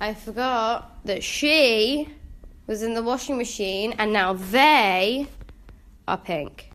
I forgot that she was in the washing machine and now they are pink.